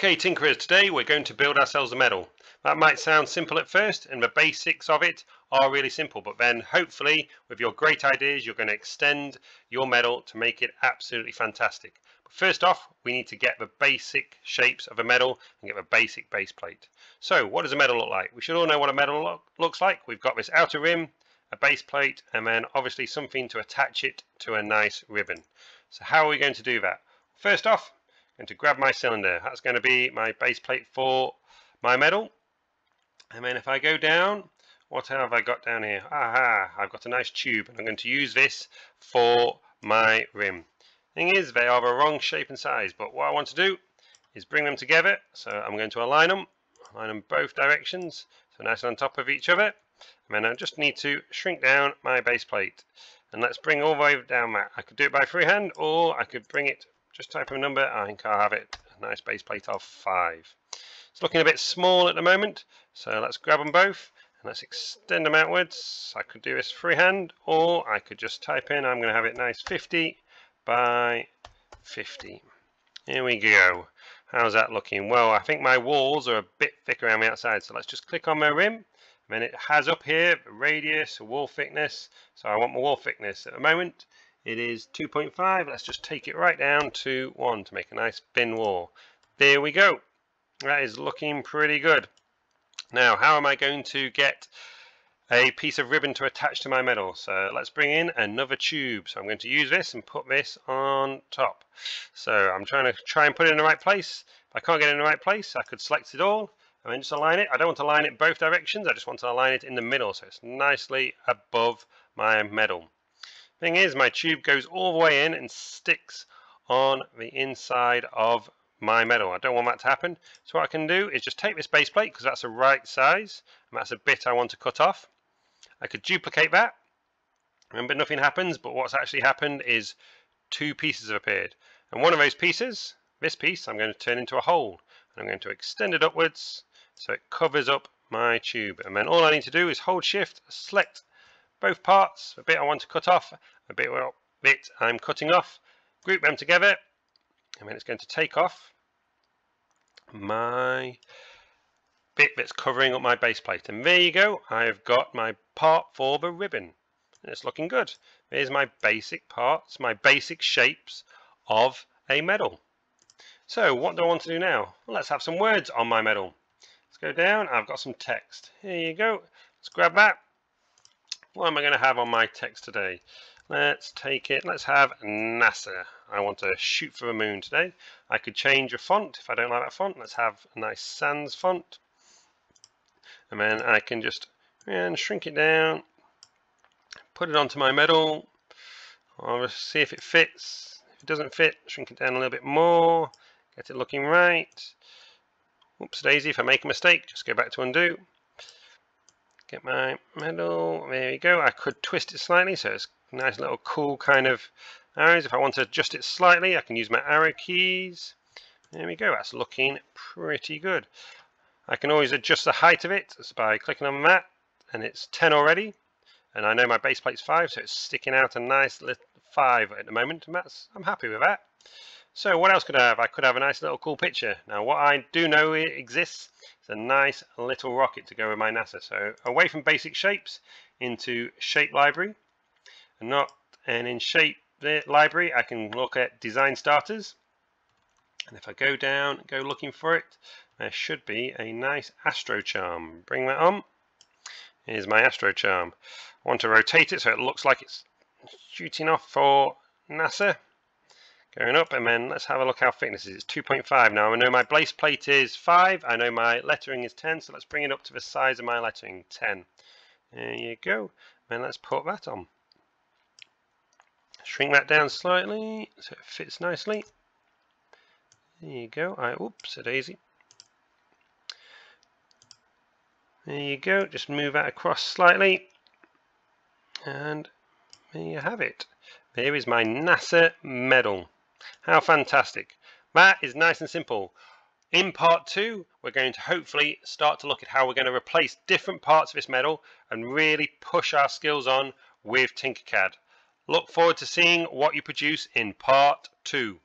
Okay Tinkerers, today we're going to build ourselves a medal. That might sound simple at first and the basics of it are really simple but then hopefully with your great ideas you're going to extend your medal to make it absolutely fantastic. But first off we need to get the basic shapes of a medal and get the basic base plate. So what does a medal look like? We should all know what a medal look, looks like. We've got this outer rim, a base plate and then obviously something to attach it to a nice ribbon. So how are we going to do that? First off going to grab my cylinder. That's going to be my base plate for my medal. And then if I go down, what have I got down here? Aha, I've got a nice tube and I'm going to use this for my rim. Thing is, they are the wrong shape and size, but what I want to do is bring them together. So I'm going to align them, align them both directions, so nice on top of each other. And then I just need to shrink down my base plate. And let's bring all the way down that. I could do it by freehand, or I could bring it just type in a number, I think I'll have it a nice base plate of 5. It's looking a bit small at the moment, so let's grab them both and let's extend them outwards. I could do this freehand or I could just type in, I'm going to have it nice 50 by 50. Here we go. How's that looking? Well, I think my walls are a bit thick around the outside, so let's just click on my rim. And then it has up here radius, wall thickness. So I want my wall thickness at the moment it is 2.5 let's just take it right down to 1 to make a nice thin wall. There we go. That is looking pretty good. Now how am I going to get a piece of ribbon to attach to my medal? So let's bring in another tube. So I'm going to use this and put this on top. So I'm trying to try and put it in the right place. If I can't get it in the right place I could select it all. And then just align it. I don't want to align it both directions. I just want to align it in the middle. So it's nicely above my medal Thing is, my tube goes all the way in and sticks on the inside of my metal. I don't want that to happen. So what I can do is just take this base plate because that's the right size and that's a bit I want to cut off. I could duplicate that. Remember, nothing happens, but what's actually happened is two pieces have appeared. And one of those pieces, this piece, I'm going to turn into a hole. And I'm going to extend it upwards so it covers up my tube. And then all I need to do is hold shift, select both parts, a bit I want to cut off, a bit, well, bit I'm cutting off, group them together, and then it's going to take off my bit that's covering up my base plate. And there you go, I've got my part for the ribbon. And it's looking good. There's my basic parts, my basic shapes of a medal. So what do I want to do now? Well, let's have some words on my medal. Let's go down, I've got some text. Here you go, let's grab that what am I going to have on my text today? Let's take it, let's have NASA. I want to shoot for the moon today. I could change a font if I don't like that font. Let's have a nice sans font. And then I can just and shrink it down, put it onto my medal. I'll see if it fits. If it doesn't fit, shrink it down a little bit more, get it looking right. Whoops daisy, if I make a mistake, just go back to undo get my medal there we go. I could twist it slightly so it's nice little cool kind of arrows. If I want to adjust it slightly I can use my arrow keys. There we go. That's looking pretty good. I can always adjust the height of it just by clicking on that and it's 10 already. And I know my base plate's 5 so it's sticking out a nice little 5 at the moment. And that's I'm happy with that so what else could I have? I could have a nice little cool picture. Now what I do know exists is a nice little rocket to go with my NASA. So away from basic shapes into shape library. And not and in shape library I can look at design starters. And if I go down, go looking for it, there should be a nice astro charm. Bring that on. Here's my Astrocharm. I want to rotate it so it looks like it's shooting off for NASA going up and then let's have a look how thickness is. It's 2.5 now. I know my base plate is 5. I know my lettering is 10. So let's bring it up to the size of my lettering, 10. There you go. And let's put that on. Shrink that down slightly so it fits nicely. There you go. I oops, a daisy. There you go. Just move that across slightly. And there you have it. There is my NASA medal. How fantastic. That is nice and simple. In part two, we're going to hopefully start to look at how we're going to replace different parts of this medal and really push our skills on with Tinkercad. Look forward to seeing what you produce in part two.